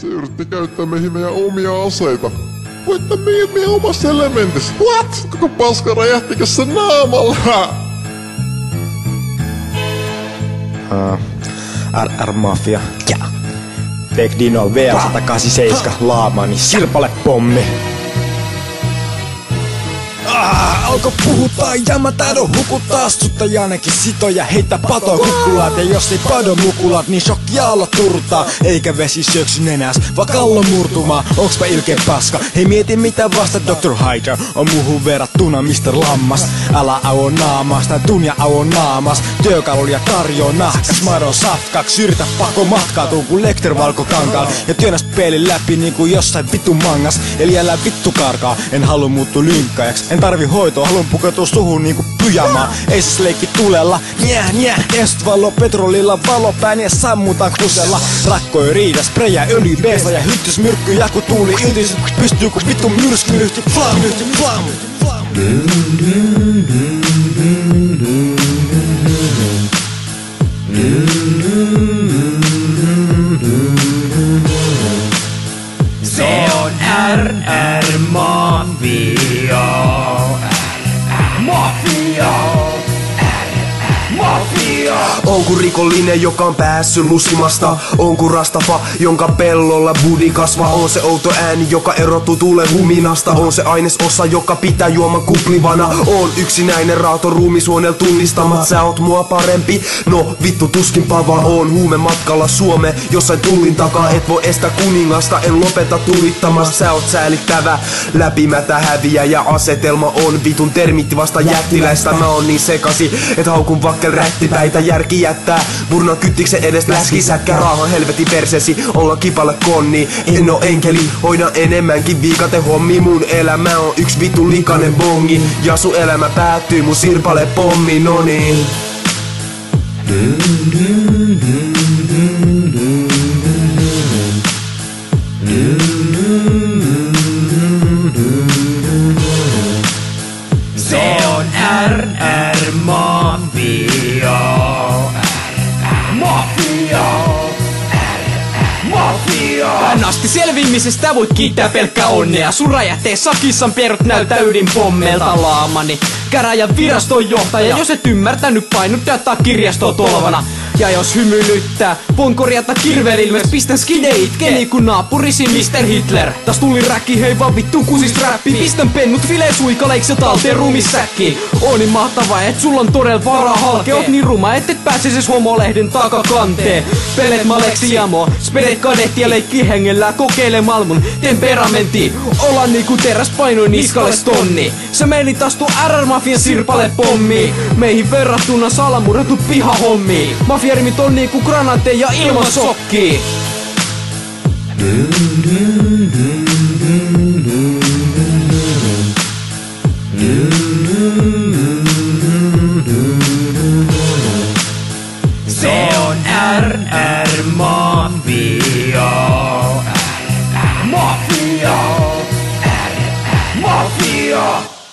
Se yritti käyttää meihin meidän omia aseita. Voitte meidät meidän omassa elementissä. What? Koko paska räjähtikö se naamalla? Uh, RR Mafia. Ja. Big Dino V187 Laamani Sirpale pommi. Ah, alko puhutaan ja mä taidon hukuttaa Sutta Janekin sitoja heitä pato kukkulat Ja jos ei pado mukulat, niin shokkiaalla turtaa. Eikä vesi syöksy nenäs, vaan kallo murtumaa. Onks mä ilkeä paska? Hei mieti mitä vasta Dr. Hyder On muuhun verrattuna Mr. Lammas. Älä auo naamas, tän tunja auo naamas. Työkaluja tarjoa nahkas, madon satkaks Yritä pako matkautuu kun Lecter valkokankaan Ja työnnäs peilin läpi niinku jossain vittu mangas. Eli älä vittu karkaa, en halua muuttua lynkkajaksi En tarvi hoitoa, haluan pukeutua suhun niinku pyjamaa Ei se leikki tulella, njää njää Est valo petrolilla valopään ja sammutaan kusella. Rakkoi riida, sprejää öljy, beesa ja hyttys myrkky Ja kun tuuli yltys, pystyy kun vittu myrsky lyhti. Flam, lyhti, flam, flam. Se on RR Mafia. Mafia. Onko rikollinen, joka on päässyt lusimasta? Onko rastafa, jonka pellolla budi kasva? On se outo ääni, joka erottuu tuulen huminasta? On se ainesosa, joka pitää juoman kuplivana? On yksinäinen raato ruumisuonel tunnistamat Sä oot mua parempi? No vittu tuskinpa vaan oon huume matkalla Suome Jossain tullin takaa et voi estää kuningasta En lopeta tulittamasta Sä oot säälittävä Läpimätä häviä ja asetelma on vitun termitti vasta jättiläistä Mä oon niin sekasi, et haukun vakkel rättipäitä Järki jättää. Burna kyttiksen edes läskisäkkä Raahan helveti persesi, olla kipalle konni En oo enkeli, hoida enemmänkin viikate hommi Mun elämä on yksi vittu likainen bongi. Ja sun elämä päättyy mun sirpale pommi, no niin. Se asti. Selviimisestä voit kiittää pelkkä onnea. Sun räjähtee sakissan perut näyttää ydinpommelta laamani. Käräjän viraston johtaja, jos et ymmärtänyt painut dataa kirjastoa tolvana ja jos hymyilyttää, voin korjata kirvelilmes Pistän skide itke niin kuin naapurisi Mr. Hitler. Tas tuli räkki, hei vaan vittu kusis räppi. Pistän pennut filee suikaleiks ja talteen rumissäkkiin On niin mahtava, et sulla on todella varaa halke Oot niin ruma, et et pääse siis homolehden takakanteen. Pelet maleksi jamo, spedet kadetti ja leikki hengellä Kokeile maailman temperamentti. Olla niinku teräs painoin niskalle tonni se meni taas tuu RR-mafian sirpale pommi Meihin verrattuna salamurrettu pihahommi Mafiarimit on niinku granaatteja ilman sokki. Se on RR Mafia. RR Mafia. RR Mafia.